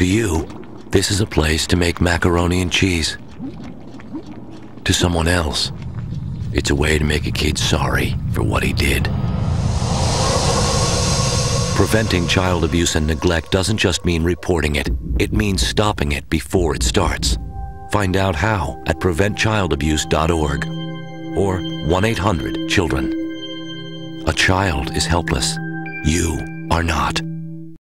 To you, this is a place to make macaroni and cheese. To someone else, it's a way to make a kid sorry for what he did. Preventing child abuse and neglect doesn't just mean reporting it, it means stopping it before it starts. Find out how at preventchildabuse.org or 1 800 Children. A child is helpless. You are not.